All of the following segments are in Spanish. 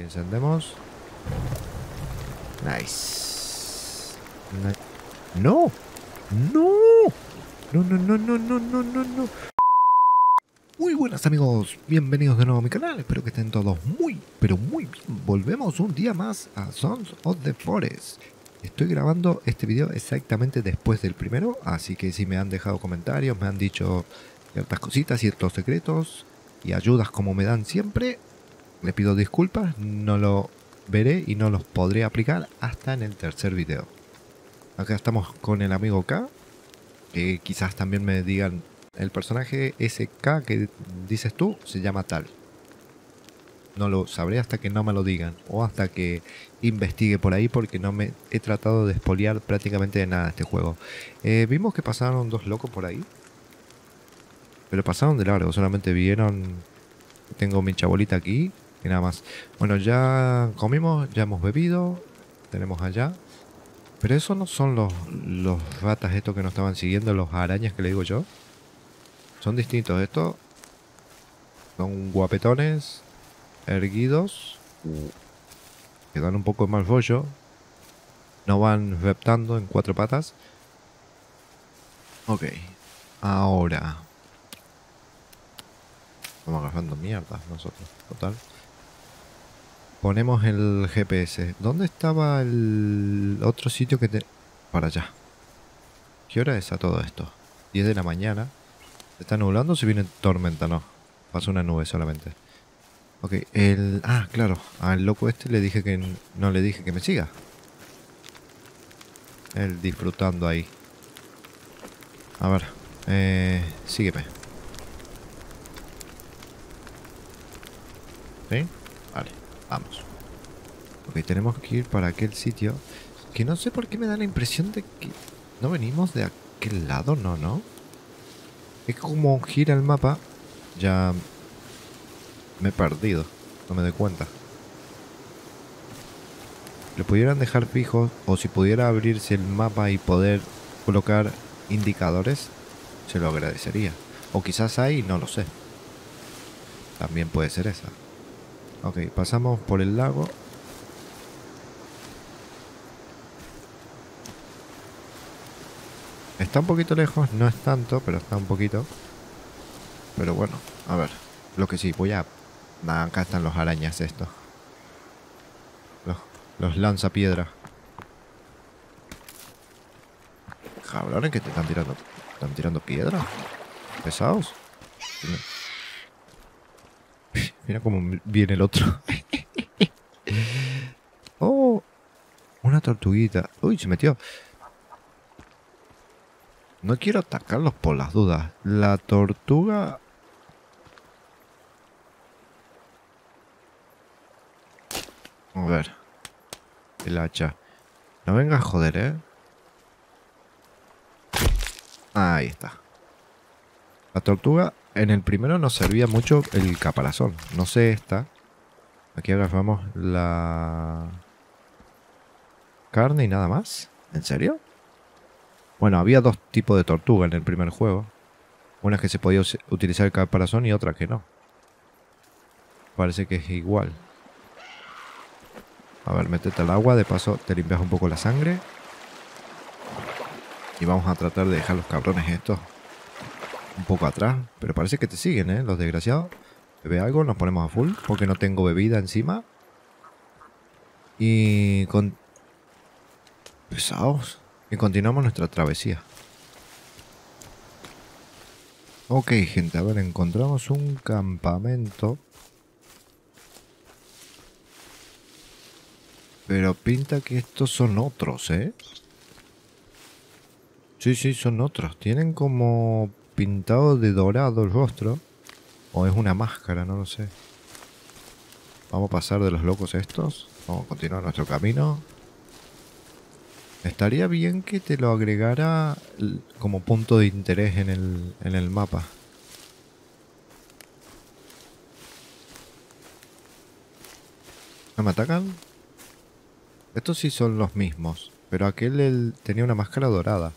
Encendemos. Nice. Ni- ¡No! ¡No! No, no, no, no, no, no, no, no. Muy buenas amigos, bienvenidos de nuevo a mi canal, espero que estén todos muy, pero muy bien. Volvemos un día más a Sons of the Forest. Estoy grabando este video exactamente después del primero, así que si me han dejado comentarios, me han dicho ciertas cositas, ciertos secretos y ayudas como me dan siempre, le pido disculpas, no lo veré y no los podré aplicar hasta en el tercer video. Acá estamos con el amigo K, que quizás también me digan el personaje SK que dices tú se llama tal. No lo sabré hasta que no me lo digan o hasta que investigue por ahí porque no me he tratado de espoliar prácticamente de nada este juego. Eh, vimos que pasaron dos locos por ahí. Pero pasaron de largo, solamente vieron... Tengo mi chabolita aquí y nada más. Bueno, ya comimos, ya hemos bebido, tenemos allá. Pero esos no son los, los ratas estos que nos estaban siguiendo, los arañas que le digo yo. Son distintos. Estos son guapetones, erguidos, que dan un poco más rollo. No van reptando en cuatro patas. Ok. Ahora. Vamos agarrando mierda nosotros. Total. Ponemos el GPS. ¿Dónde estaba el otro sitio que te... Para allá. ¿Qué hora es a todo esto? 10 de la mañana. ¿Se está nublando o se viene tormenta? No. Pasa una nube solamente. Ok, el... Ah, claro. Al loco este le dije que... No le dije que me siga. Él disfrutando ahí. A ver. Eh, sígueme. ¿Sí? Vamos. Ok, tenemos que ir para aquel sitio. Que no sé por qué me da la impresión de que... No venimos de aquel lado, no, ¿no? Es como gira el mapa, ya me he perdido. No me doy cuenta. Le pudieran dejar fijos o si pudiera abrirse el mapa y poder colocar indicadores, se lo agradecería. O quizás ahí, no lo sé. También puede ser esa. Ok, pasamos por el lago. Está un poquito lejos, no es tanto, pero está un poquito. Pero bueno, a ver. Lo que sí, voy a... Nah, acá están los arañas estos. Los, los lanzapiedra. Cabrones que te están tirando... ¿Están tirando piedra? ¿Pesados? Mira, cómo viene el otro. oh, una tortuguita. Uy, se metió. No quiero atacarlos por las dudas. La tortuga... A ver. El hacha. No venga a joder, ¿eh? Ahí está. La tortuga en el primero nos servía mucho el caparazón. No sé esta. Aquí agarramos la carne y nada más. ¿En serio? Bueno, había dos tipos de tortuga en el primer juego. Una que se podía utilizar el caparazón y otra que no. Parece que es igual. A ver, métete al agua, de paso te limpias un poco la sangre. Y vamos a tratar de dejar los cabrones estos un poco atrás. Pero parece que te siguen, ¿eh? Los desgraciados. Bebe algo, nos ponemos a full porque no tengo bebida encima. Y con... Pesados. Y continuamos nuestra travesía. Ok, gente, a ver, encontramos un campamento. Pero pinta que estos son otros, ¿eh? Sí, sí, son otros. Tienen como pintado de dorado el rostro. O es una máscara, no lo sé. Vamos a pasar de los locos estos. Vamos a continuar nuestro camino. Estaría bien que te lo agregara como punto de interés en el, en el mapa. ¿No me atacan? Estos sí son los mismos, pero aquel tenía una máscara dorada.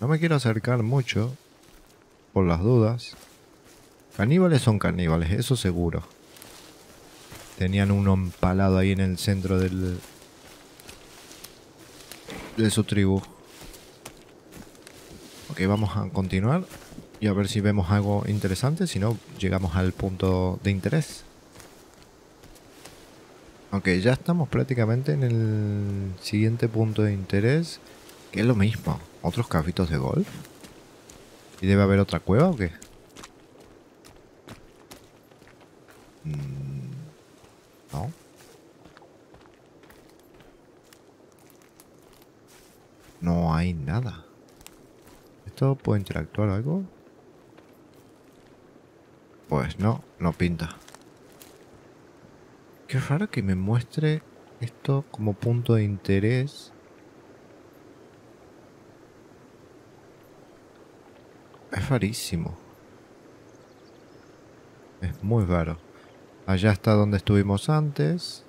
No me quiero acercar mucho, por las dudas. Caníbales son caníbales, eso seguro. Tenían uno empalado ahí en el centro del... De su tribu. Ok, vamos a continuar. Y a ver si vemos algo interesante. Si no, llegamos al punto de interés. Ok, ya estamos prácticamente en el siguiente punto de interés. Que es lo mismo. Otros cafitos de golf. ¿Y debe haber otra cueva o qué? Mm, no. No hay nada. ¿Esto puede interactuar algo? Pues no, no pinta. Qué raro que me muestre esto como punto de interés. Es rarísimo. Es muy raro. Allá está donde estuvimos antes.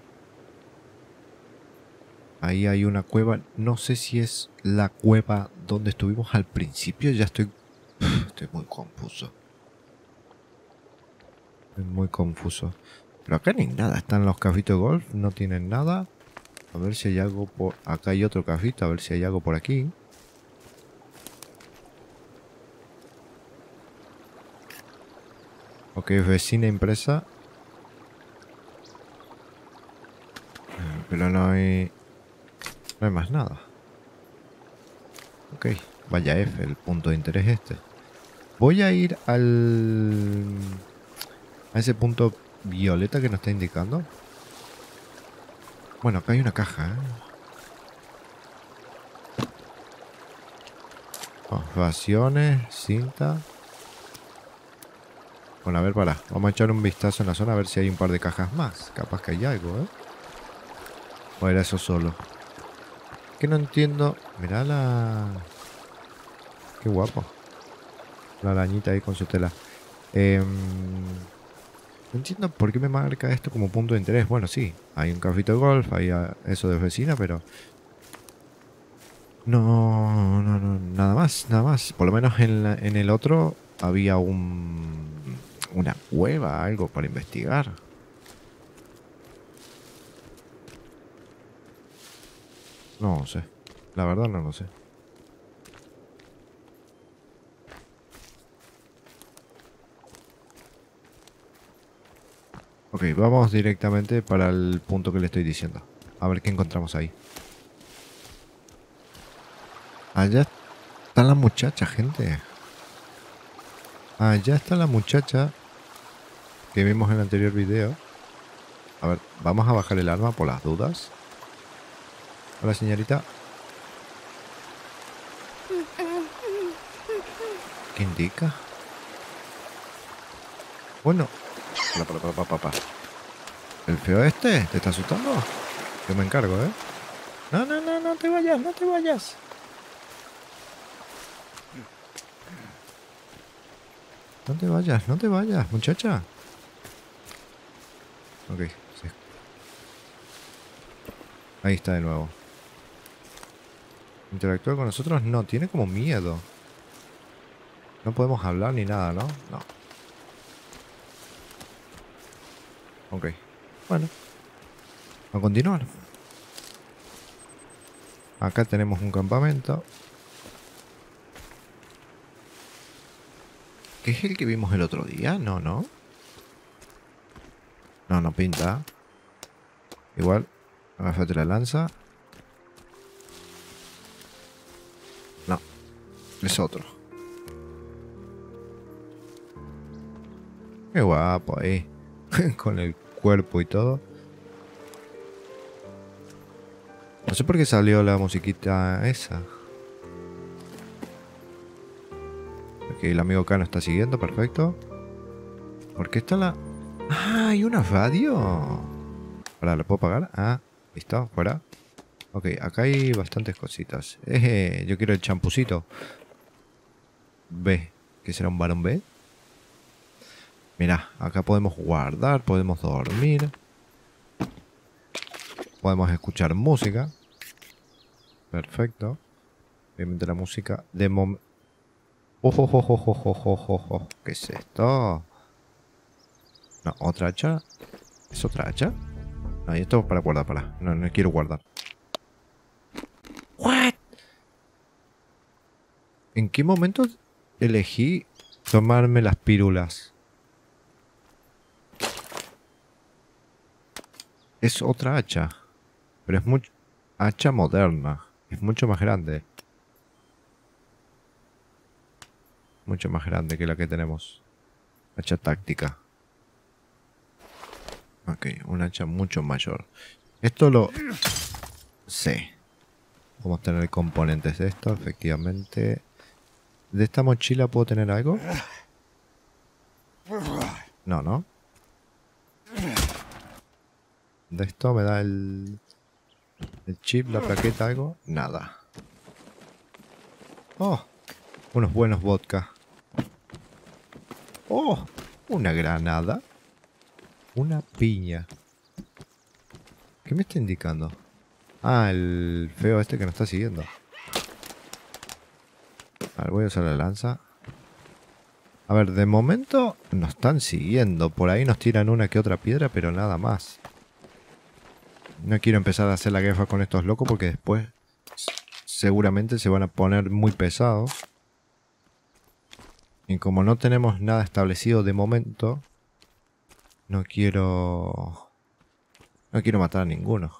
Ahí hay una cueva. No sé si es la cueva donde estuvimos al principio. Ya estoy... Estoy muy confuso muy confuso. Pero acá ni nada. Están los cafitos de golf. No tienen nada. A ver si hay algo por... Acá hay otro cafito. A ver si hay algo por aquí. Ok, vecina impresa. Pero no hay... No hay más nada. Ok, vaya F, el punto de interés este. Voy a ir al a ese punto violeta que nos está indicando. Bueno, acá hay una caja, ¿eh? cinta. Bueno, a ver, para. Vamos a echar un vistazo en la zona a ver si hay un par de cajas más. Capaz que hay algo, ¿eh? O era eso solo. Que no entiendo. Mirá la... Qué guapo. La arañita ahí con su tela. Eh... No entiendo por qué me marca esto como punto de interés. Bueno, sí, hay un cafito de golf, hay ah, eso de vecina, pero... No, no, no, nada más, nada más. Por lo menos en, en el otro había un... Una cueva, algo para investigar. No sé. La verdad no lo sé. Ok, vamos directamente para el punto que le estoy diciendo. A ver qué encontramos ahí. Allá está la muchacha, gente. Allá está la muchacha que vimos en el anterior video. A ver, vamos a bajar el arma por las dudas. Hola, señorita. ¿Qué indica? Bueno, ¿El feo este? ¿Te está asustando? Yo me encargo, ¿eh? No, no, no, no te vayas, no te vayas. Te vayas, no te vayas, muchacha. Ok, sí. Ahí está de nuevo. Interactuar con nosotros no, tiene como miedo. No podemos hablar ni nada, ¿no? No. Ok. Bueno. A continuar. Acá tenemos un campamento. ¿Qué es el que vimos el otro día? No, no. No, no pinta. Igual. Agafate la lanza. No. Es otro. Qué guapo ahí. con el cuerpo y todo. No sé por qué salió la musiquita esa. Ok, el amigo acá nos está siguiendo, perfecto. ¿Por qué está la...? ¡Ah! ¿Hay una radio? Ahora, ¿la puedo pagar? Ah, listo, fuera. Ok, acá hay bastantes cositas. Eh, yo quiero el champucito. B. ¿Qué será un varón B? Mira, acá podemos guardar, podemos dormir. Podemos escuchar música. Perfecto. Obviamente la música de momento... Ojo, ojo, ojo, ojo, ojo. ¿Qué es esto? No, otra hacha. ¿Es otra hacha? No, y esto es para guardar, para. No, no quiero guardar. ¿What? ¿En qué momento elegí tomarme las pírulas? Es otra hacha. Pero es mucho... Hacha moderna. Es mucho más grande. Mucho más grande que la que tenemos. Hacha táctica. Ok, un hacha mucho mayor. Esto lo sé. Vamos a tener componentes de esto, efectivamente. ¿De esta mochila puedo tener algo? No, ¿no? De esto me da el, el chip, la plaqueta, algo. Nada. Oh, unos buenos vodka. Oh, una granada. Una piña. ¿Qué me está indicando? Ah, el feo este que nos está siguiendo. A ver, voy a usar la lanza. A ver, de momento nos están siguiendo. Por ahí nos tiran una que otra piedra, pero nada más. No quiero empezar a hacer la guerra con estos locos porque después seguramente se van a poner muy pesados. Y como no tenemos nada establecido de momento, no quiero... No quiero matar a ninguno.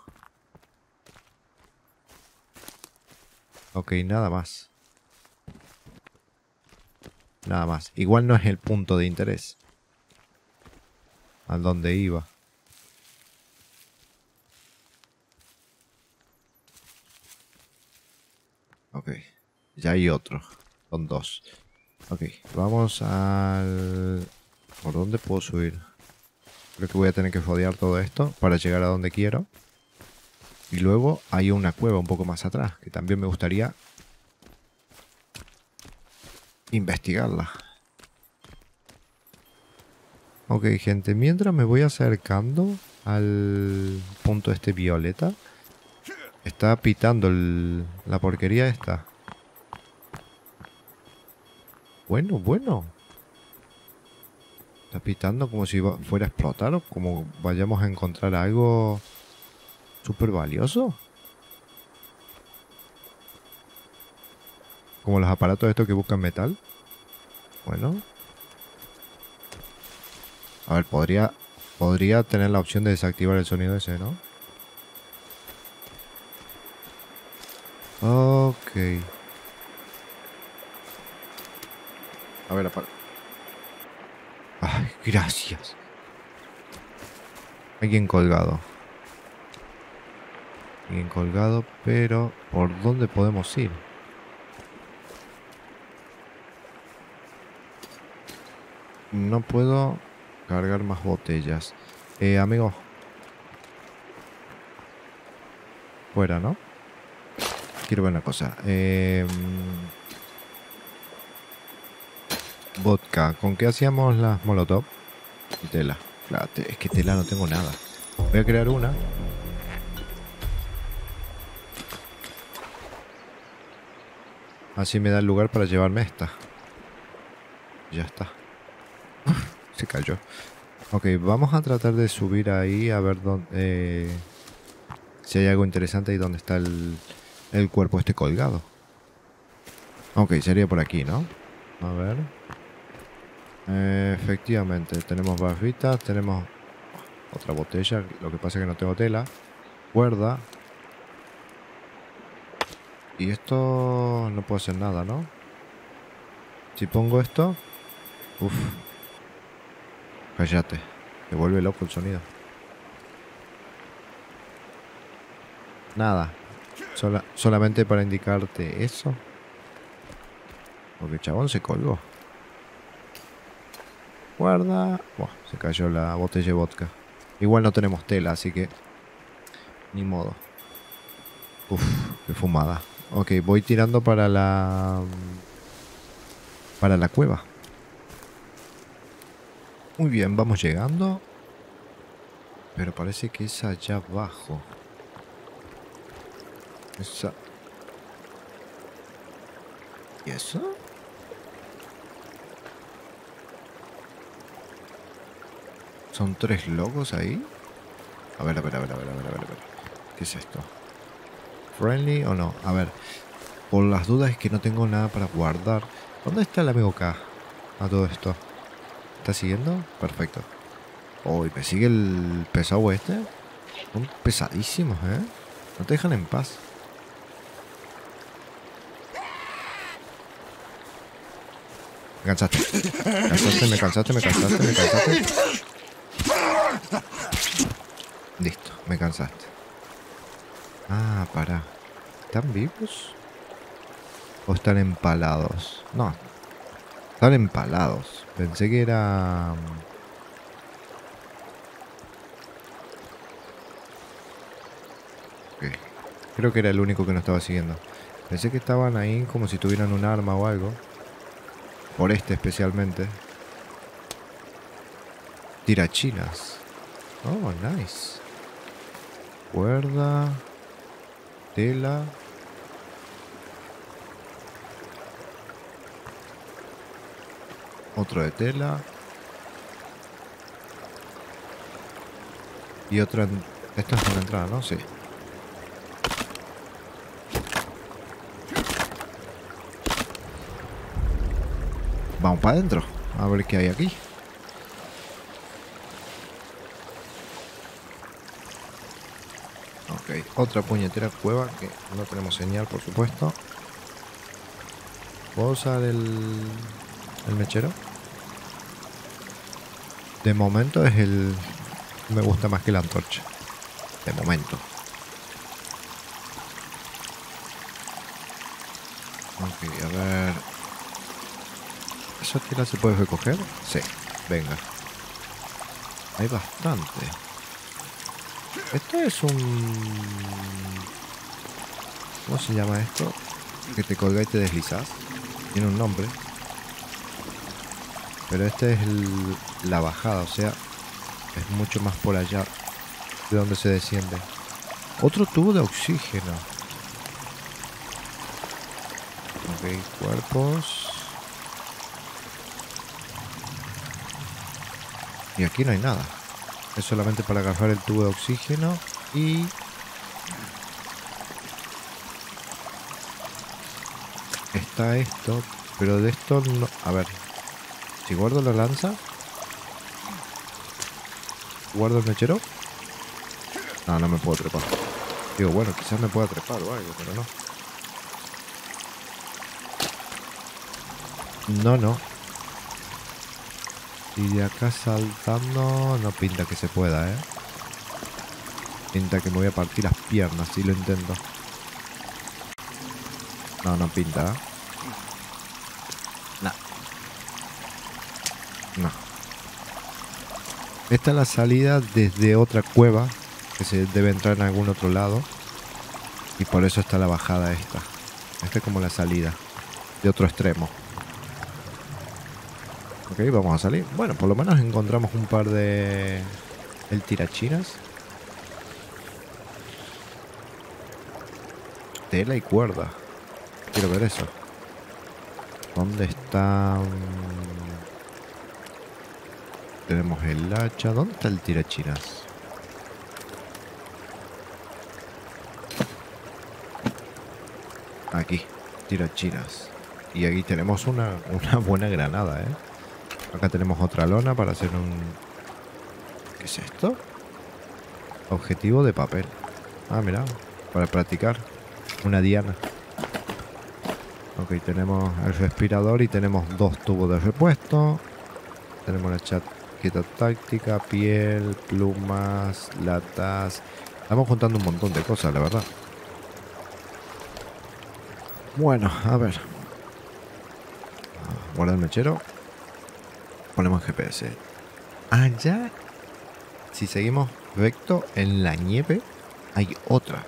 Ok, nada más. Nada más. Igual no es el punto de interés. A dónde iba. Ok. Ya hay otro. Son dos. Ok. Vamos al... ¿Por dónde puedo subir? Creo que voy a tener que fodear todo esto para llegar a donde quiero. Y luego hay una cueva un poco más atrás, que también me gustaría investigarla. Ok, gente, mientras me voy acercando al punto este violeta, está pitando la porquería esta. Bueno, bueno. Está pitando como si fuera a explotar o como vayamos a encontrar algo súper valioso. Como los aparatos estos que buscan metal. Bueno. A ver, podría, podría tener la opción de desactivar el sonido ese, ¿no? Ok. A ver, aparato. Ay, gracias. Alguien colgado. Alguien colgado, pero ¿por dónde podemos ir? No puedo cargar más botellas. Eh, amigo. Fuera, ¿no? Quiero ver una cosa. Eh, Vodka. ¿Con qué hacíamos las molotov? Tela. es que tela no tengo nada. Voy a crear una. Así me da el lugar para llevarme esta. Ya está. Se cayó. Ok, vamos a tratar de subir ahí a ver dónde... Eh, si hay algo interesante y dónde está el, el cuerpo este colgado. Ok, sería por aquí, ¿no? A ver efectivamente, tenemos barritas, tenemos otra botella, lo que pasa es que no tengo tela, cuerda. Y esto no puedo hacer nada, ¿no? Si pongo esto... Uf. Cállate. Me vuelve loco el sonido. Nada. solamente para indicarte eso. Porque el chabón se colgó. Guarda. se cayó la botella de vodka. Igual no tenemos tela, así que... Ni modo. Uf, qué fumada. Ok, voy tirando para la... Para la cueva. Muy bien, vamos llegando. Pero parece que es allá abajo. Esa... ¿Y eso? ¿Son tres logos ahí? A ver, a ver, a ver, a ver, a ver, a ver. a ver. ¿Qué es esto? ¿Friendly o no? A ver. Por las dudas es que no tengo nada para guardar. ¿Dónde está el amigo K? A todo esto. ¿Está siguiendo? Perfecto. Uy, ¿me sigue el pesado este? Son pesadísimos, ¿eh? No te dejan en paz. Me cansaste. Me cansaste, me cansaste, me cansaste, me cansaste. Listo, me cansaste. Ah, para. ¿Están vivos? ¿O están empalados? No. Están empalados. Pensé que era... Ok. Creo que era el único que no estaba siguiendo. Pensé que estaban ahí como si tuvieran un arma o algo. Por este especialmente. Tirachinas. Oh, nice. Cuerda. Tela. Otro de tela. Y otra... Esta es una entrada, ¿no? Sí. Vamos para adentro. A ver qué hay aquí. Otra puñetera cueva que no tenemos señal, por supuesto. ¿Puedo usar el, el mechero? De momento es el... Me gusta más que la antorcha. De momento. Ok, a ver... ¿Esa tela se puede recoger? Sí, venga. Hay bastante. Esto es un... ¿Cómo se llama esto? Que te colga y te deslizas. Tiene un nombre. Pero este es la bajada, o sea, es mucho más por allá de donde se desciende. Otro tubo de oxígeno. Ok, cuerpos. Y aquí no hay nada. Es solamente para agarrar el tubo de oxígeno y... Está esto, pero de esto no... A ver, si guardo la lanza... ¿Guardo el mechero? No, no me puedo trepar. Digo, bueno, quizás me pueda trepar o algo, pero no. No, no. Y de acá saltando no pinta que se pueda, ¿eh? Pinta que me voy a partir las piernas si lo intento. No, no pinta, ¿eh? No. No. Esta es la salida desde otra cueva que se debe entrar en algún otro lado. Y por eso está la bajada esta. Esta es como la salida de otro extremo. Ok, vamos a salir. Bueno, por lo menos encontramos un par de... El tirachinas. Tela y cuerda. Quiero ver eso. ¿Dónde está? Tenemos el hacha. ¿Dónde está el tirachinas? Aquí, tirachinas. Y aquí tenemos una, una buena granada, ¿eh? Acá tenemos otra lona para hacer un... ¿Qué es esto? Objetivo de papel. Ah, mira, para practicar. Una diana. Ok, tenemos el respirador y tenemos dos tubos de repuesto. Tenemos la chaqueta táctica, piel, plumas, latas. Estamos juntando un montón de cosas, la verdad. Bueno, a ver. Guarda el mechero. Ponemos GPS. Allá, si seguimos recto en la nieve, hay otra.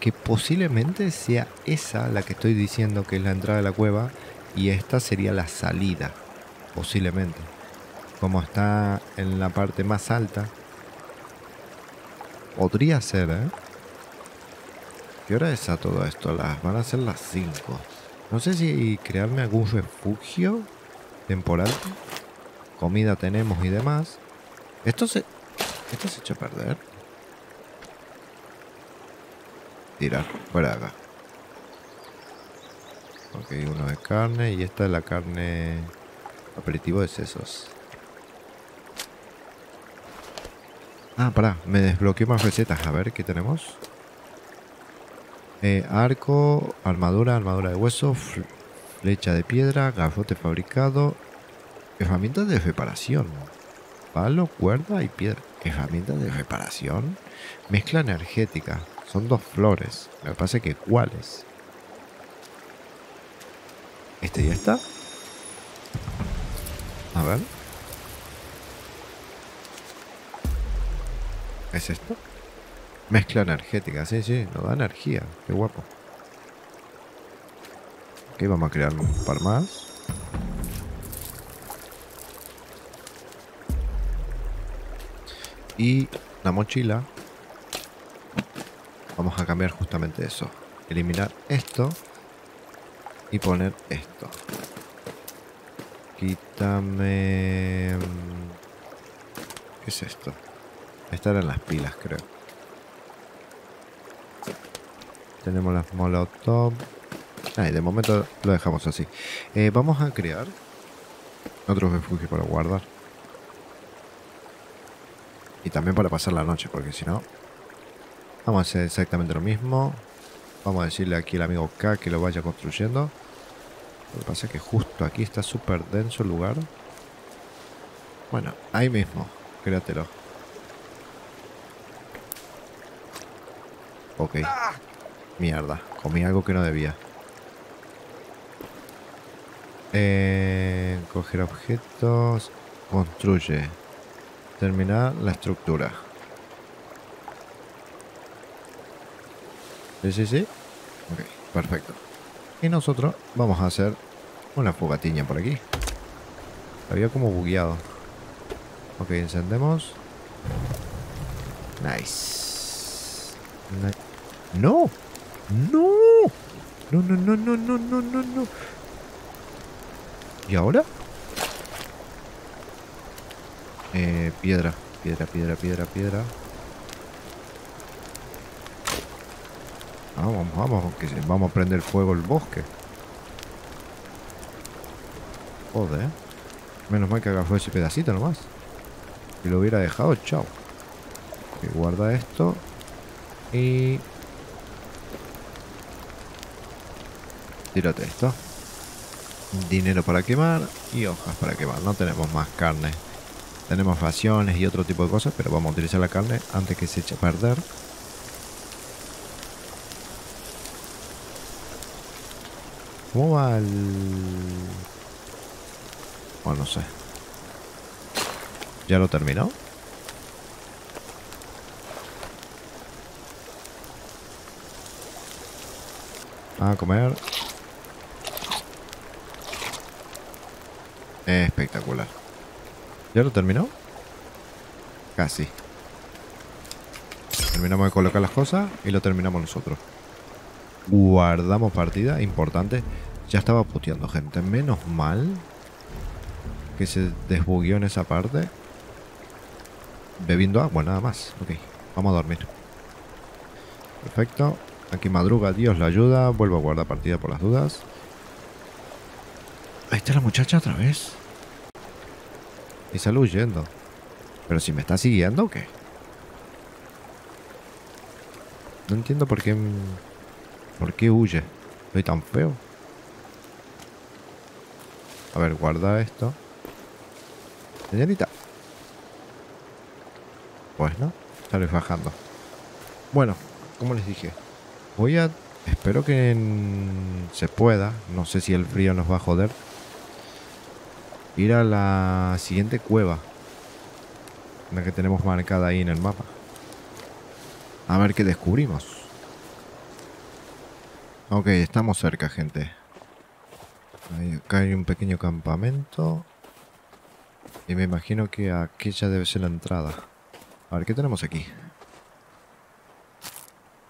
Que posiblemente sea esa la que estoy diciendo que es la entrada de la cueva. Y esta sería la salida. Posiblemente. Como está en la parte más alta. Podría ser, ¿eh? ¿Qué hora es a todo esto? Las van a ser las 5. No sé si crearme algún refugio temporal. Comida tenemos y demás. Esto se... ¿Esto se echa a perder? Tirar, fuera de acá. Ok, uno de carne y esta es la carne aperitivo de sesos. Ah, pará, me desbloqueé más recetas. A ver, ¿qué tenemos? Eh, arco, armadura, armadura de hueso, flecha de piedra, garrote fabricado, herramientas de reparación, palo, cuerda y piedra. Herramientas de reparación, mezcla energética. Son dos flores. Me parece que cuáles. Este ya está. A ver. ¿Es esto? Mezcla energética, sí, sí, nos da energía. Qué guapo. Ok, vamos a crear un par más. Y la mochila. Vamos a cambiar justamente eso. Eliminar esto. Y poner esto. Quítame... Mm, ¿Qué es esto? Estar en las pilas, creo. Tenemos las molotov. Ah, de momento lo dejamos así. Eh, vamos a crear otro refugio para guardar. Y también para pasar la noche, porque si no... Vamos a hacer exactamente lo mismo. Vamos a decirle aquí al amigo K que lo vaya construyendo. Lo que pasa es que justo aquí está súper denso el lugar. Bueno, ahí mismo. Créatelo. Ok. Mierda. Comí algo que no debía. Eh, coger objetos. Construye. Terminar la estructura. Sí, sí, sí. Ok, perfecto. Y nosotros vamos a hacer una fogatiña por aquí. Había como bugueado. Ok, encendemos. Nice. No. No. No, no, no, no, no, no, no, no. ¿Y ahora? Eh, piedra. Piedra, piedra, piedra, piedra. Vamos, vamos, que vamos a prender fuego el bosque. Joder. Menos mal que agarró ese pedacito nomás. Si lo hubiera dejado, chao. Guarda esto. Y... Tírate esto. Dinero para quemar y hojas para quemar. No tenemos más carne. Tenemos raciones y otro tipo de cosas, pero vamos a utilizar la carne antes que se eche a perder. ¿Cómo va el...? Bueno, no sé. ¿Ya lo terminó? A comer. Espectacular. ¿Ya lo terminó? Casi. Terminamos de colocar las cosas y lo terminamos nosotros. Guardamos partida, importante. Ya estaba puteando gente. Menos mal que se desbugueó en esa parte. Bebiendo agua, nada más. Ok, vamos a dormir. Perfecto. Aquí madruga, Dios la ayuda. Vuelvo a guardar partida por las dudas. Ahí está la muchacha otra vez. Y sale huyendo. Pero si me está siguiendo qué. No entiendo por qué... ¿Por qué huye? Soy tan feo. A ver, guarda esto. Señorita. Pues no, estaré bajando. Bueno, como les dije, voy a... Espero que se pueda. No sé si el frío nos va a joder. Ir a la siguiente cueva. La que tenemos marcada ahí en el mapa. A ver qué descubrimos. Ok, estamos cerca, gente. acá hay un pequeño campamento. Y me imagino que aquella debe ser la entrada. A ver, ¿qué tenemos aquí?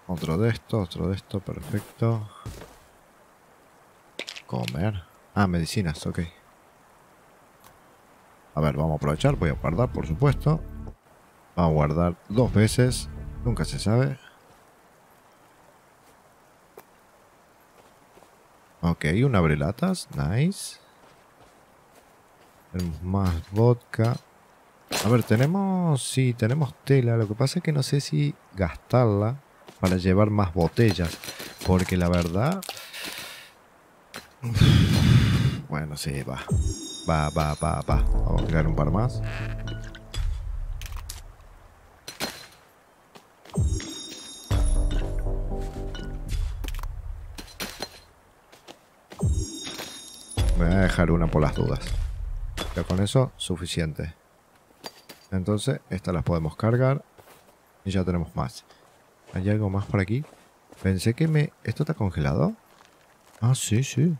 Otro de esto, otro de esto, perfecto. Comer. Ah, medicinas, ok. A ver, vamos a aprovechar, voy a guardar, por supuesto. Vamos a guardar dos veces. Nunca se sabe. Ok, un abrelatas. Nice. Tenemos más vodka. A ver, tenemos... Sí, tenemos tela. Lo que pasa es que no sé si gastarla para llevar más botellas. Porque la verdad... Bueno, sí, va. Va, va, va, va. Vamos a crear un par más. Voy a dejar una por las dudas. Pero con eso, suficiente. Entonces, estas las podemos cargar. Y ya tenemos más. ¿Hay algo más por aquí? Pensé que me... ¿Esto está congelado? Ah, sí, sí.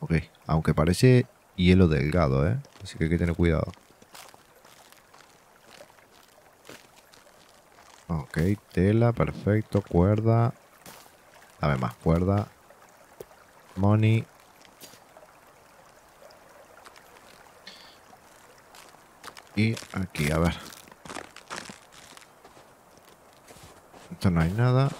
Ok. Aunque parece hielo delgado, ¿eh? Así que hay que tener cuidado. Ok, tela, perfecto. Cuerda. Dame más cuerda. Money. Y aquí, a ver. Esto no hay nada.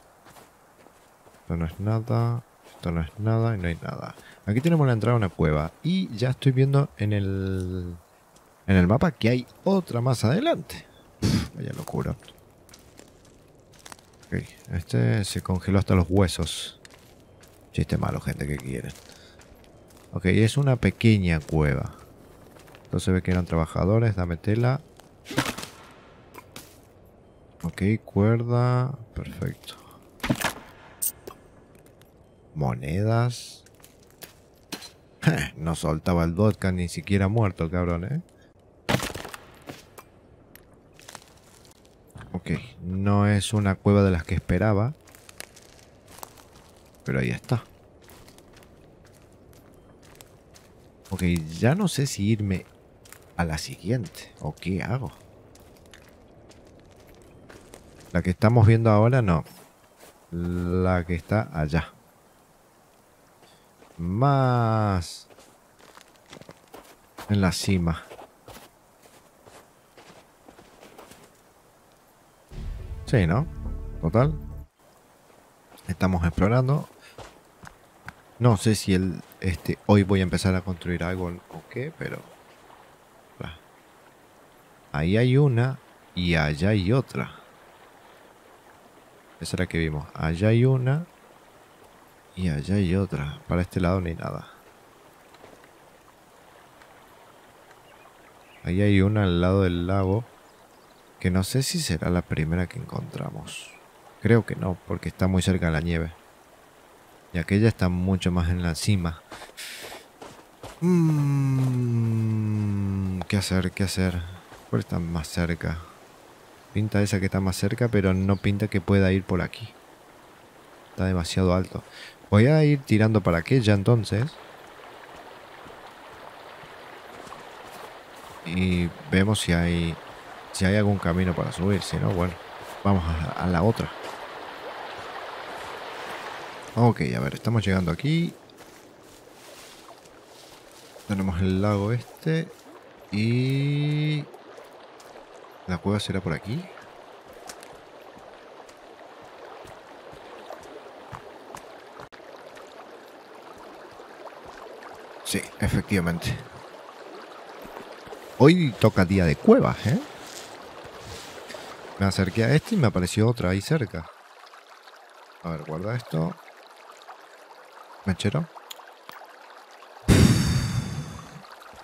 Esto no es nada. Esto no es nada y no hay nada. Aquí tenemos la entrada a una cueva. Y ya estoy viendo en el... En el mapa que hay otra más adelante. vaya locura. Ok, este se congeló hasta los huesos. Chiste malo, gente, que quieren. Ok, es una pequeña cueva. Entonces ve que eran trabajadores. Dame tela. Ok, cuerda. Perfecto. Monedas. no soltaba el vodka ni siquiera muerto, cabrón, ¿eh? Ok, no es una cueva de las que esperaba. Pero ahí está. Ok, ya no sé si irme a la siguiente. ¿O qué hago? La que estamos viendo ahora no. La que está allá. Más. En la cima. Sí, ¿no? Total. Estamos explorando. No sé si el, este, hoy voy a empezar a construir algo o qué, pero Ahí hay una y allá hay otra. Esa era que vimos. Allá hay una y allá hay otra. Para este lado ni nada. Ahí hay una al lado del lago. Que no sé si será la primera que encontramos. Creo que no, porque está muy cerca de la nieve. Y aquella está mucho más en la cima. Mm, ¿Qué hacer? ¿Qué hacer? está más cerca? Pinta esa que está más cerca, pero no pinta que pueda ir por aquí. Está demasiado alto. Voy a ir tirando para aquella entonces. Y vemos si hay si hay algún camino para subir. Si no, bueno, vamos a, a la otra. Ok, a ver, estamos llegando aquí. Tenemos el lago este. Y ¿La cueva será por aquí? Sí, efectivamente. Hoy toca día de cuevas, ¿eh? Me acerqué a este y me apareció otra ahí cerca. A ver, guarda esto. Mechero.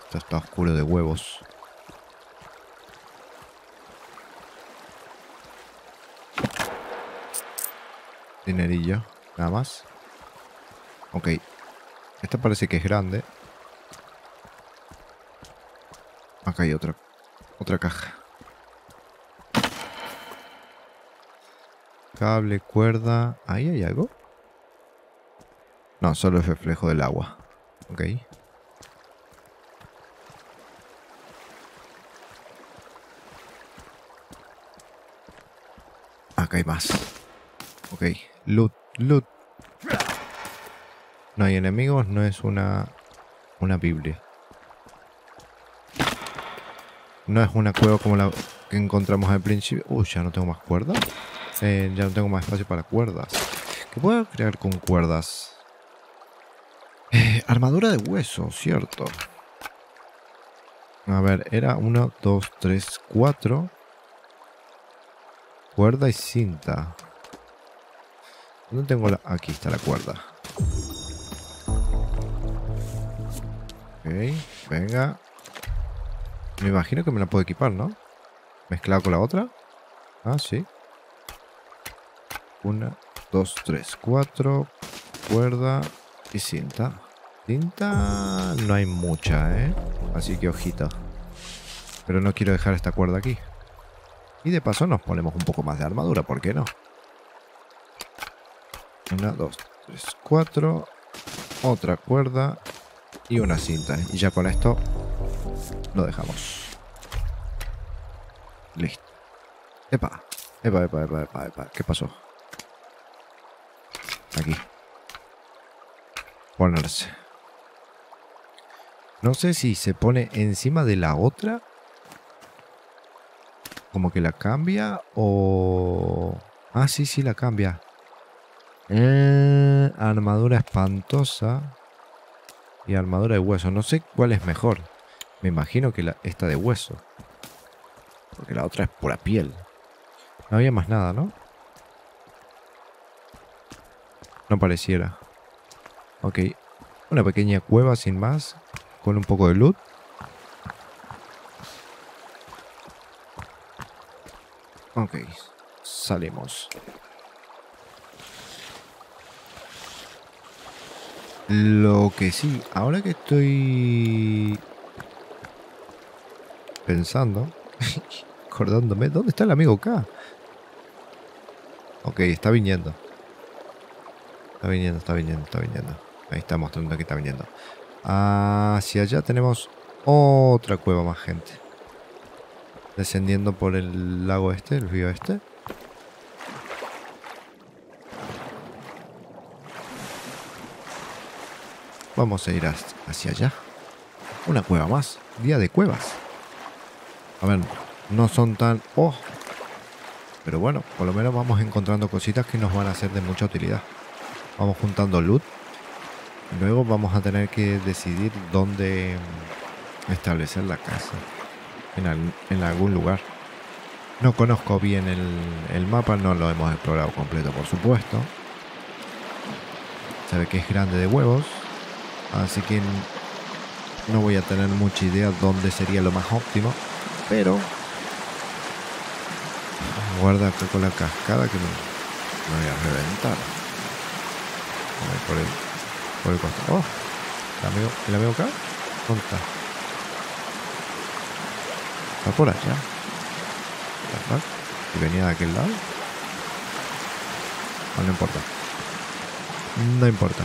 Esto está oscuro de huevos. Dinerillo, nada más. Ok. Esta parece que es grande. Acá hay otra. Otra caja. Cable, cuerda. ¿Ahí hay algo? No, solo el reflejo del agua. Ok. Acá hay más. Ok. Loot, loot. No hay enemigos, no es una, una Biblia. No es una cueva como la... que encontramos al principio. Uy, ya no tengo más cuerdas. Eh, ya no tengo más espacio para cuerdas. ¿Qué puedo crear con cuerdas? Eh, armadura de hueso, cierto. A ver, era 1, 2, 3, 4. Cuerda y cinta. ¿Dónde tengo la...? Aquí está la cuerda. Ok, venga. Me imagino que me la puedo equipar, ¿no? Mezclado con la otra. Ah, sí. Una, dos, tres, cuatro. Cuerda y cinta. Cinta no hay mucha, ¿eh? Así que ojito. Pero no quiero dejar esta cuerda aquí. Y de paso nos ponemos un poco más de armadura, ¿por qué no? Una, dos, tres, cuatro. Otra cuerda. Y una cinta. Y ya con esto lo dejamos. Listo. Epa. Epa, epa, epa, epa, epa. ¿Qué pasó? Aquí. Ponerse. No sé si se pone encima de la otra. Como que la cambia o... Ah, sí, sí, la cambia. Eh, armadura espantosa. Y armadura de hueso. No sé cuál es mejor. Me imagino que la, esta de hueso. Porque la otra es pura piel. No había más nada, ¿no? No pareciera. Ok. Una pequeña cueva sin más. Con un poco de loot. Ok. Salimos. Lo que sí, ahora que estoy pensando, acordándome, ¿dónde está el amigo K? Ok, está viniendo. Está viniendo, está viniendo, está viniendo. Ahí está mostrando que está viniendo. Hacia allá tenemos otra cueva más gente. Descendiendo por el lago este, el río este. Vamos a ir hacia allá. Una cueva más. Día de cuevas. A ver, no son tan... ¡Oh! Pero bueno, por lo menos vamos encontrando cositas que nos van a ser de mucha utilidad. Vamos juntando loot. Luego vamos a tener que decidir dónde establecer la casa. En, algún lugar. No conozco bien el, el mapa, no lo hemos explorado completo, por supuesto. Se ve que es grande de huevos. Así que no voy a tener mucha idea dónde sería lo más óptimo. Pero guarda acá con la cascada que me, voy a reventar. por el, por el costado. Oh, ¿la veo, ¿la veo acá? ¿Dónde está? Está por allá. ¿Y venía de aquel lado? No, no importa. No importa.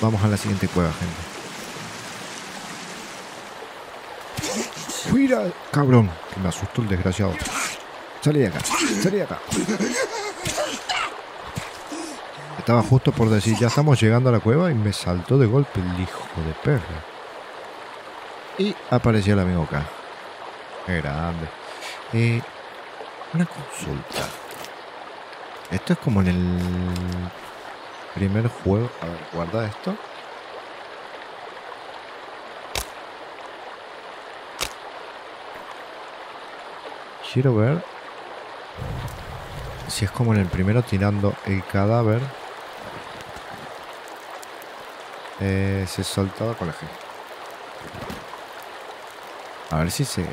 Vamos a la siguiente cueva, gente. ¡Fuera! Cabrón, que me asustó el desgraciado. Salí de acá, salí de acá. Estaba justo por decir, ya estamos llegando a la cueva y me saltó de golpe el hijo de perro. Y apareció el amigo acá. Grande. Eh, una consulta. Esto es como en el primer juego. A ver, guarda esto. Quiero ver si es como en el primero tirando el cadáver. Eh, se soltaba con la G. A ver si se.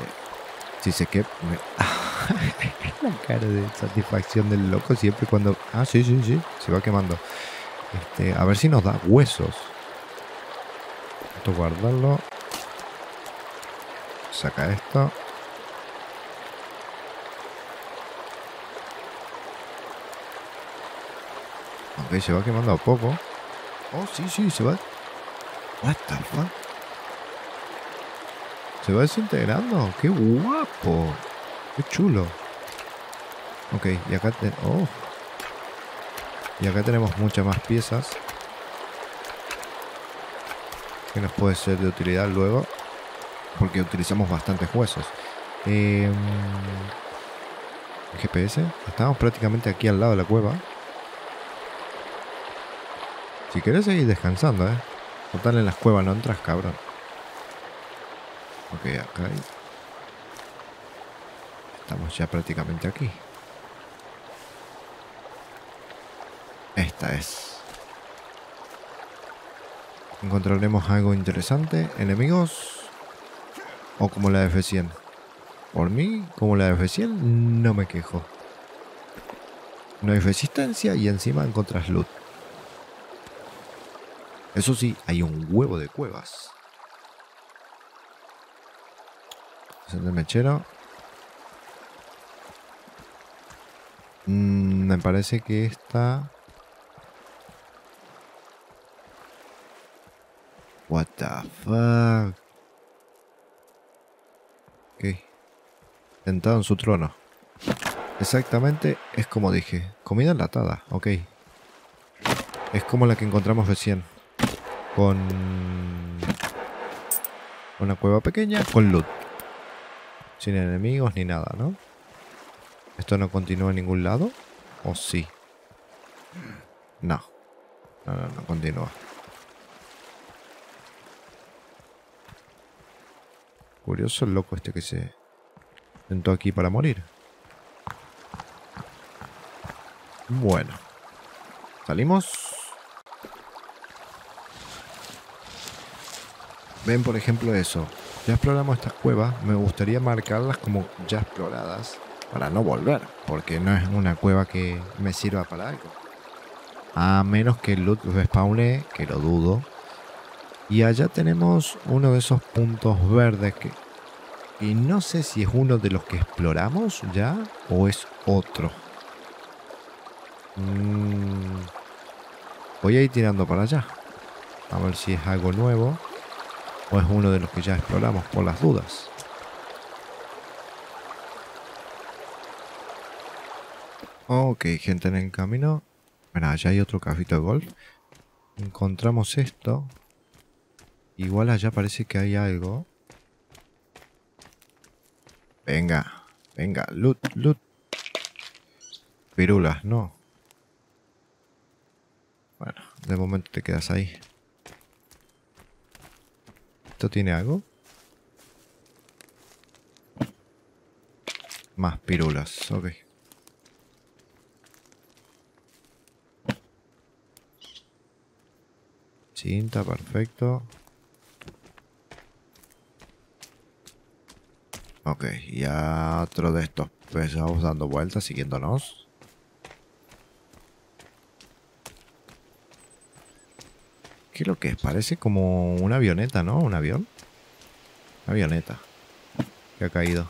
Si se que. la cara de satisfacción del loco siempre cuando. Ah, sí, sí, sí. Se va quemando. Este, a ver si nos da huesos. Esto guardarlo. Saca esto. Se va quemando poco. Oh, sí, sí, se va. What the fuck? Se va desintegrando. ¡Qué guapo! ¡Qué chulo! Ok, y acá... Oh, y acá tenemos muchas más piezas. Que nos puede ser de utilidad luego. Porque utilizamos bastantes huesos. Em, GPS. Estamos prácticamente aquí al lado de la cueva. Si querés seguir descansando, ¿eh? Total, en las cuevas no entras, cabrón. Ok, acá hay... Estamos ya prácticamente aquí. Esta es. Encontraremos algo interesante. Enemigos. O como la F100. Por mí, como la F100, no me quejo. No hay resistencia y encima encontras loot. Eso sí, hay un huevo de cuevas. Es el mechero. Mm, me parece que esta... What the fuck? Ok. Sentado en su trono. Exactamente, es como dije. Comida enlatada, ok. Es como la que encontramos recién con una cueva pequeña con loot. Sin enemigos ni nada, ¿no? ¿Esto no continúa en ningún lado? ¿O sí? No. No, no, no continúa. Curioso el loco este que se sentó aquí para morir. Bueno. Salimos. Ven, por ejemplo, eso. Ya exploramos estas cuevas, me gustaría marcarlas como ya exploradas para no volver, porque no es una cueva que me sirva para algo. A menos que el loot respawne, que lo dudo. Y allá tenemos uno de esos puntos verdes que... Y no sé si es uno de los que exploramos ya o es otro. Mm, voy a ir tirando para allá. A ver si es algo nuevo. ¿O es uno de los que ya exploramos por las dudas? Ok, gente en el camino. Bueno, allá hay otro cafito de golf. Encontramos esto. Igual allá parece que hay algo. Venga, venga, loot, loot. Pirulas, no. Bueno, de momento te quedas ahí tiene algo? Más pirulas, ok. Cinta, perfecto. Ok, ya otro de estos pesados dando vueltas, siguiéndonos. ¿Qué es lo que es? Parece como una avioneta, ¿no? ¿Un avión? Una avioneta. Que ha caído.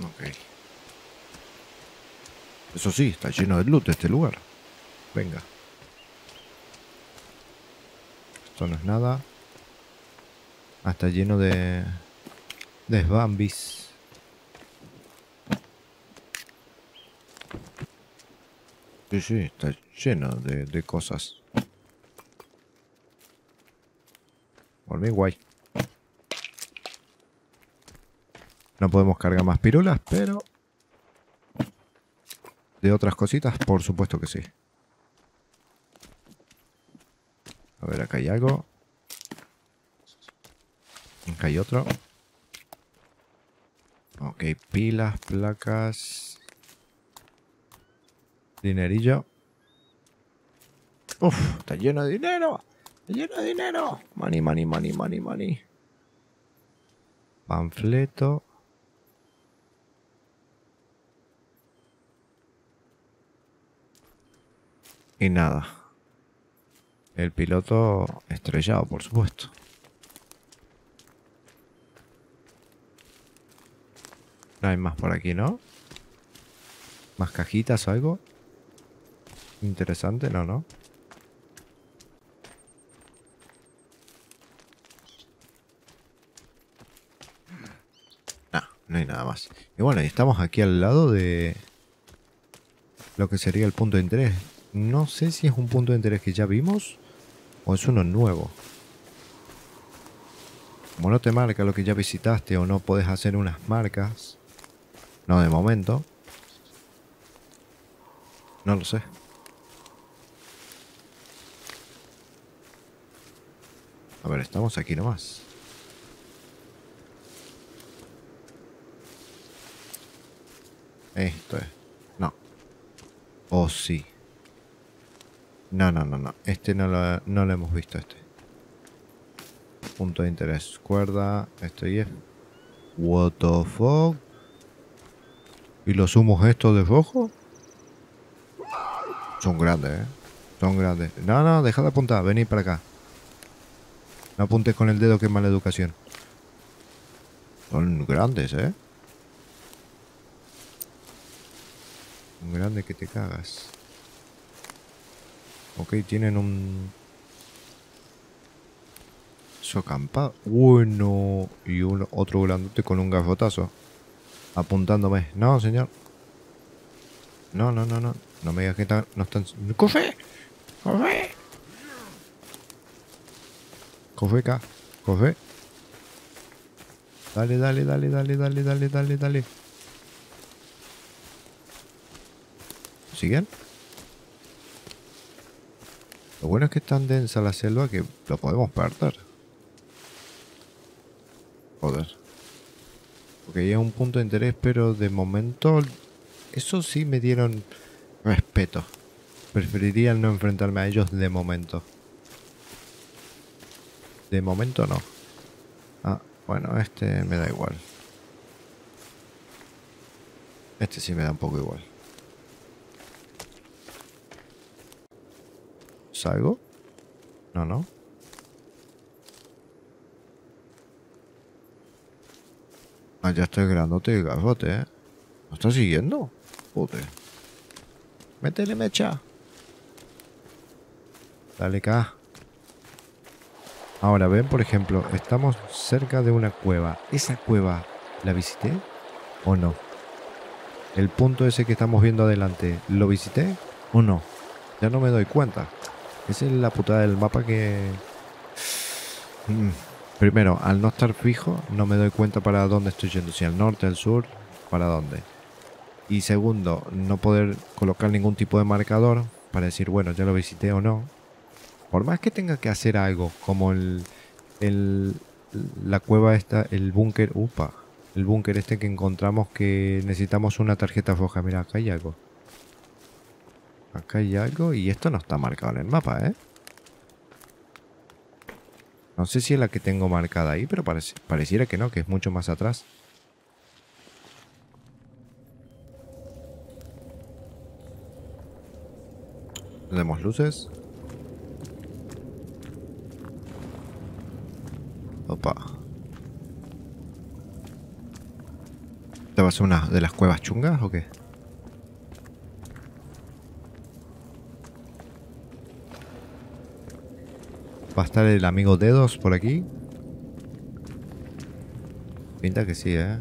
Ok. Eso sí, está lleno de loot este lugar. Venga. Esto no es nada. Ah, está lleno de... De bambis. Sí, sí, está lleno de, cosas. Por guay. No podemos cargar más pirulas, pero... De otras cositas, por supuesto que sí. A ver, acá hay algo. Acá hay otro. Ok, pilas, placas... Dinerillo. Uf, está lleno de dinero. Está lleno de dinero. Money, money, money, money, money. Panfleto. Y nada. El piloto estrellado, por supuesto. No hay más por aquí, ¿no? ¿Más cajitas o algo? Interesante, no, no. No, no hay nada más. Y bueno, estamos aquí al lado de lo que sería el punto de interés. No sé si es un punto de interés que ya vimos o es uno nuevo. Como no te marca lo que ya visitaste o no puedes hacer unas marcas. No de momento. No lo sé. A ver, estamos aquí nomás. Esto es. No. Oh, sí. No, no, no, no. Este no lo, no lo hemos visto, este. Punto de interés. Cuerda. Esto y es. What? ¿Y los humos estos de rojo? Son grandes, ¿eh? Son grandes. No, no, deja de apuntar. Venid para acá. No apuntes con el dedo que es mala educación. Son grandes, ¿eh? Son grandes que te cagas. Ok, tienen un... Su acampa. Bueno. Y un, otro grandote con un garrotazo. Apuntándome. No, señor. No, no, no, no. No me digas que están, no están... ¡Corre! ¡Corre! Corre acá. Corre. Dale, dale, dale, dale, dale, dale, dale, dale. ¿Siguen? Lo bueno es que es tan densa la selva que lo podemos perder. Joder. Porque hay un punto de interés, pero de momento... Eso sí me dieron respeto. Preferiría no enfrentarme a ellos de momento. De momento no. Ah, bueno, este me da igual. Este sí me da un poco igual. ¿Salgo? No, no. Ah, ya estoy grandote y garrote, ¿eh? ¿Me está siguiendo? Joder. Métele mecha. Dale acá. Ahora, ven, por ejemplo, estamos cerca de una cueva. ¿Esa cueva la visité o no? El punto ese que estamos viendo adelante, ¿lo visité o no? Ya no me doy cuenta. Esa es la putada del mapa que... Mm, primero, al no estar fijo, no me doy cuenta para dónde estoy yendo. Si al norte, al sur, para dónde. Y segundo, no poder colocar ningún tipo de marcador para decir, bueno, ya lo visité o no. Por más que tenga que hacer algo, como el, el la cueva esta, el búnker, upa, el búnker este que encontramos que necesitamos una tarjeta roja. Mira, acá hay algo. Acá hay algo y esto no está marcado en el mapa, ¿eh? No sé si es la que tengo marcada ahí, pero pareciera que no, que es mucho más atrás. Tenemos luces. Opa. ¿Esta va a ser una de las cuevas chungas o qué? ¿Va a estar el amigo Dedos por aquí? Pinta que sí, ¿eh?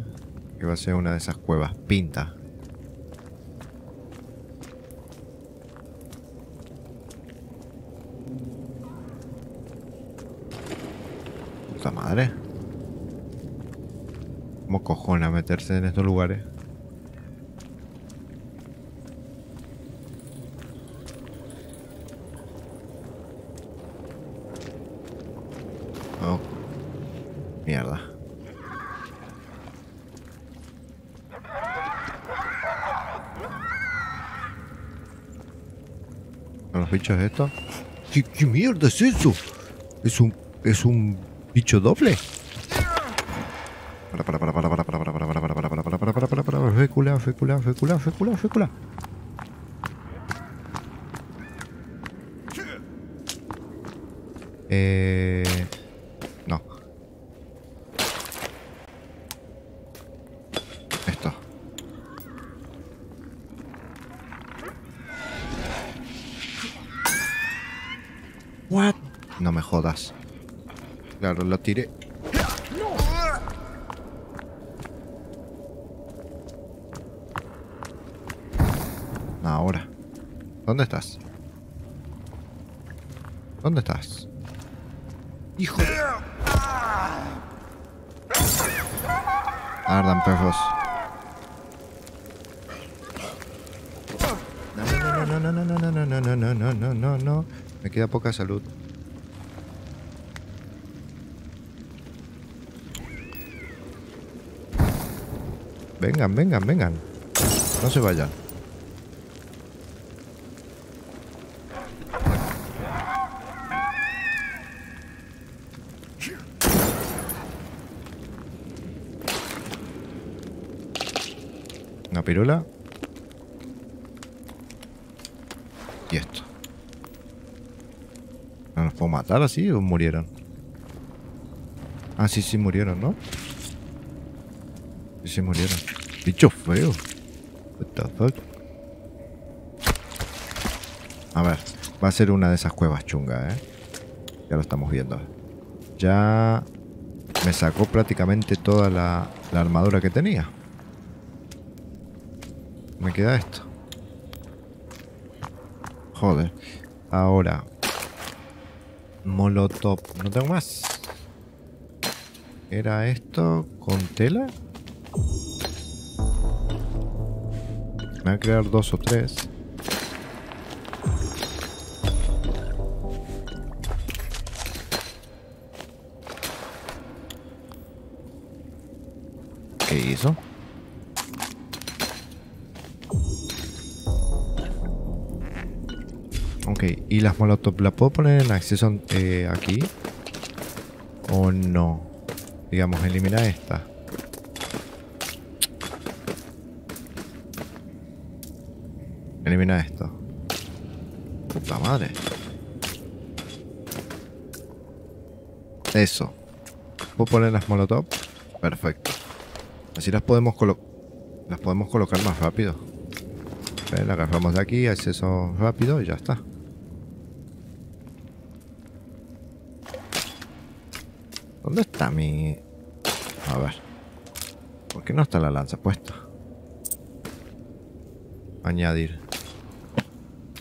Que va a ser una de esas cuevas. Pinta. Puta madre. ¿Cómo cojona meterse en estos lugares? Mierda. ¿Con los bichos estos? ¿Qué, ¿Qué, mierda es eso? ¿Es un, es un bicho doble? Para, para, para, para, para, para, para, para, para, para, para, para, para, para, para, para, fecula, fecula, fecula, fecula, fecula. Eh... No. Esto. What? No me jodas. Lo tiré. Ahora. ¿Dónde estás? ¿Dónde estás? Hijo. Ardan perros. No, no, no, no, no, no, no, no, no, no, no, no, no. Me queda poca salud. Vengan, vengan, vengan. No se vayan. Una pirola. Y esto. ¿No nos puedo matar así o murieron? Ah, sí, sí murieron, ¿no? Sí, sí murieron. Bicho feo. What the fuck? A ver, va a ser una de esas cuevas chungas, ¿eh? Ya lo estamos viendo. Ya me sacó prácticamente toda la, la armadura que tenía. Me queda esto. Joder. Ahora. Molotov. No tengo más. ¿Era esto con tela? A crear dos o tres. ¿Qué hizo? Ok, ¿y las molotov las puedo poner en acceso eh, aquí? ¿O no? Digamos, elimina esta. Elimina esto. Puta madre. Eso. ¿Puedo poner las molotov? Perfecto. Así las podemos colo las podemos colocar más rápido. La agarramos de aquí, acceso rápido y ya está. ¿Dónde está mi...? A ver. ¿Por qué no está la lanza puesta? Añadir.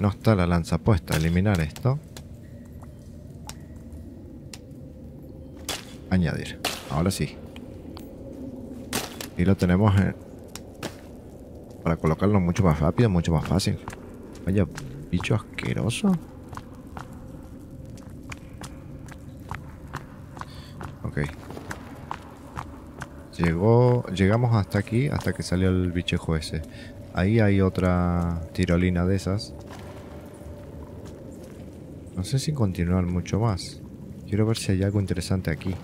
No está la lanza puesta. Eliminar esto. Añadir. Ahora sí. Y lo tenemos para colocarlo mucho más rápido, mucho más fácil. Vaya bicho asqueroso. Ok. Llegó, llegamos hasta aquí, hasta que salió el bichejo ese. Ahí hay otra tirolina de esas. No sé si continuar mucho más. Quiero ver si hay algo interesante aquí.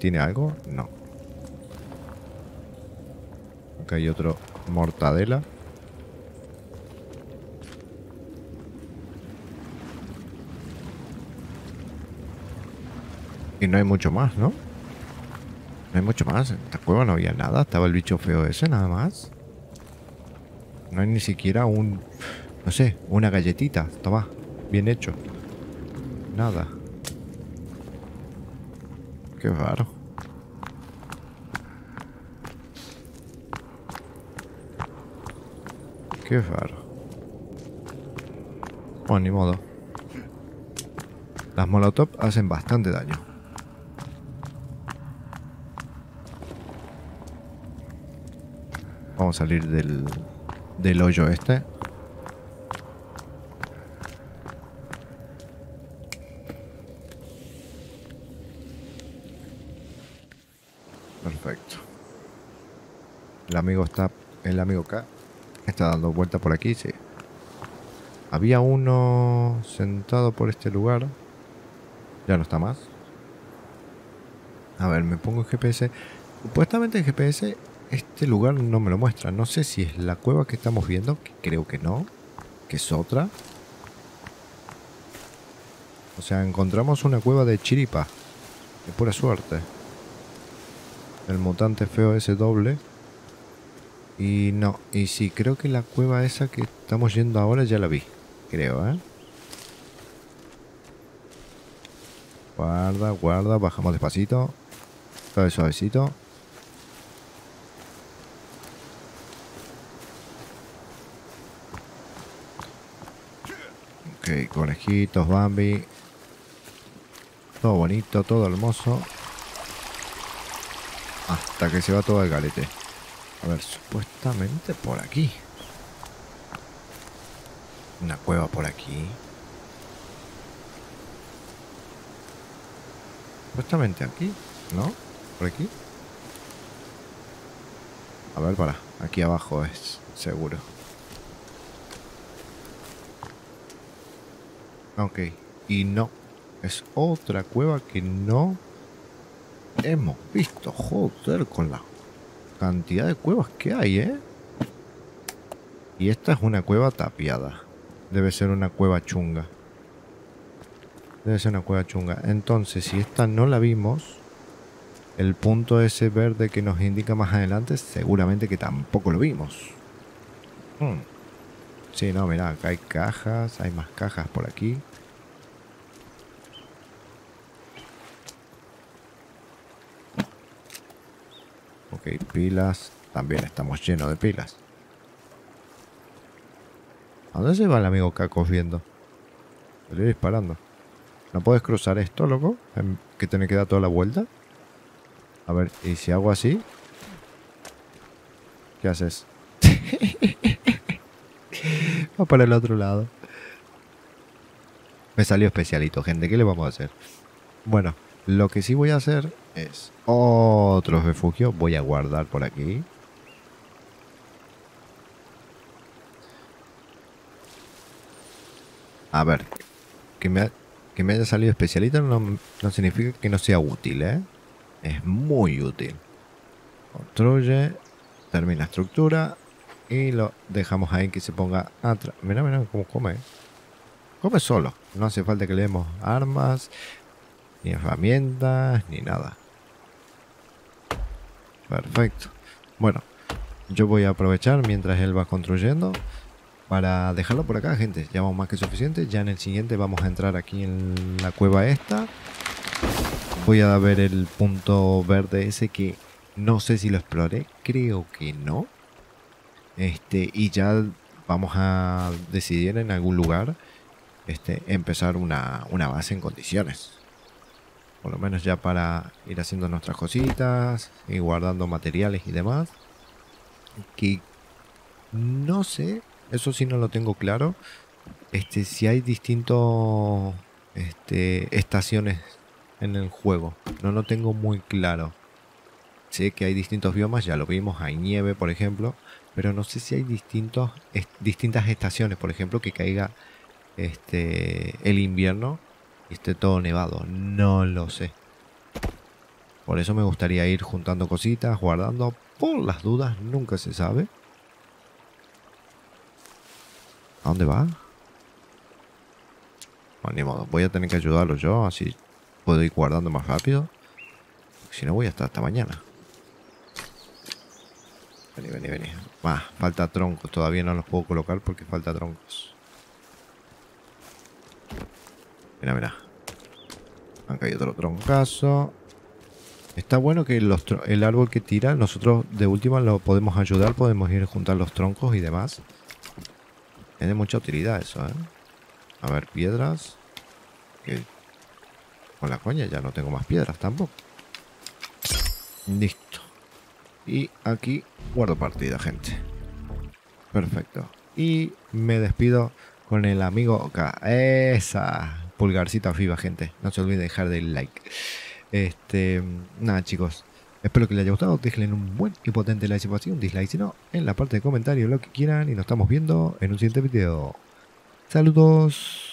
¿Tiene algo? No. Acá hay otro mortadela. Y no hay mucho más, ¿no? No hay mucho más. En esta cueva no había nada. Estaba el bicho feo ese, nada más. No hay ni siquiera un... No sé, una galletita. Toma, bien hecho. Nada. Qué raro. Qué raro. Bueno, ni modo. Las molotov hacen bastante daño. Vamos a salir del, del hoyo este. Perfecto. El amigo está... El amigo acá está dando vuelta por aquí, sí. Había uno sentado por este lugar. Ya no está más. A ver, me pongo el GPS. Supuestamente el GPS este lugar no me lo muestra. No sé si es la cueva que estamos viendo, que creo que no. Que es otra. O sea, encontramos una cueva de chiripa. De pura suerte. El mutante feo ese doble. Y no, y sí, creo que la cueva esa que estamos yendo ahora ya la vi. Creo, ¿eh? Guarda, guarda, bajamos despacito. Todo suavecito. Conejitos, Bambi. Todo bonito, todo hermoso. Hasta que se va todo el garete. A ver, supuestamente por aquí. Una cueva por aquí. Supuestamente aquí, ¿no? Por aquí. A ver, para. Aquí abajo es seguro. Ok. Y no. Es otra cueva que no hemos visto. Joder, con la cantidad de cuevas que hay, ¿eh? Y esta es una cueva tapiada. Debe ser una cueva chunga. Debe ser una cueva chunga. Entonces, si esta no la vimos, el punto ese verde que nos indica más adelante, seguramente que tampoco lo vimos. Hmm. Sí, no, mira, acá hay cajas, hay más cajas por aquí. Ok, pilas. También estamos llenos de pilas. ¿A dónde se va el amigo Cacos viendo? Estoy disparando. ¿No puedes cruzar esto, loco? ¿Que tiene que dar toda la vuelta? A ver, ¿y si hago así? ¿Qué haces? Para el otro lado. Me salió especialito, gente. ¿Qué le vamos a hacer? Bueno, lo que sí voy a hacer es otro refugio. Voy a guardar por aquí. A ver, que me, que me haya salido especialito no, no significa que no sea útil, ¿eh? Es muy útil. Construye, termina estructura y lo dejamos ahí que se ponga atrás. Mira, mira cómo come. Come solo. No hace falta que le demos armas, ni herramientas, ni nada. Perfecto. Bueno, yo voy a aprovechar mientras él va construyendo para dejarlo por acá, gente. Ya vamos más que suficiente. Ya en el siguiente vamos a entrar aquí en la cueva esta. Voy a ver el punto verde ese que no sé si lo exploré. Creo que no. Este, y ya vamos a decidir en algún lugar este, empezar una, una base en condiciones. Por lo menos ya para ir haciendo nuestras cositas y guardando materiales y demás. Que no sé eso sí no lo tengo claro. Este, si hay distintos este, estaciones en el juego. No lo tengo muy claro. Sé que hay distintos biomas, ya lo vimos, hay nieve, por ejemplo, pero no sé si hay distintos, distintas estaciones, por ejemplo, que caiga este, el invierno y esté todo nevado. No lo sé. Por eso me gustaría ir juntando cositas, guardando, por las dudas, nunca se sabe. ¿A dónde va? Bueno, ni modo. Voy a tener que ayudarlo yo, así puedo ir guardando más rápido. Si no, voy a estar hasta mañana. Vení, vení, vení. Ah, falta troncos. Todavía no los puedo colocar porque falta troncos. Mira, mira. Acá hay otro troncazo. Está bueno que el árbol que tira, nosotros de última lo podemos ayudar, podemos ir a juntar los troncos y demás. Tiene mucha utilidad eso, ¿eh? A ver, piedras. Con la coña ya no tengo más piedras tampoco. Listo. Y aquí guardo partida, gente. Perfecto. Y me despido con el amigo Oka. Esa pulgarcita arriba, gente. No se olviden de dejar el like. Este, nada, chicos. Espero que les haya gustado, déjenle un buen y potente like si fue un dislike si no, en la parte de comentarios lo que quieran y nos estamos viendo en un siguiente video. Saludos.